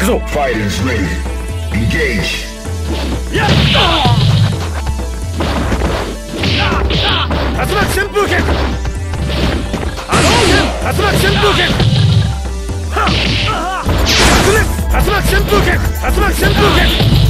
くぞ Fighters ready. Engage. 竜巻旋風剣波動拳竜巻旋風剣はっ白熱竜巻旋風剣竜巻旋風剣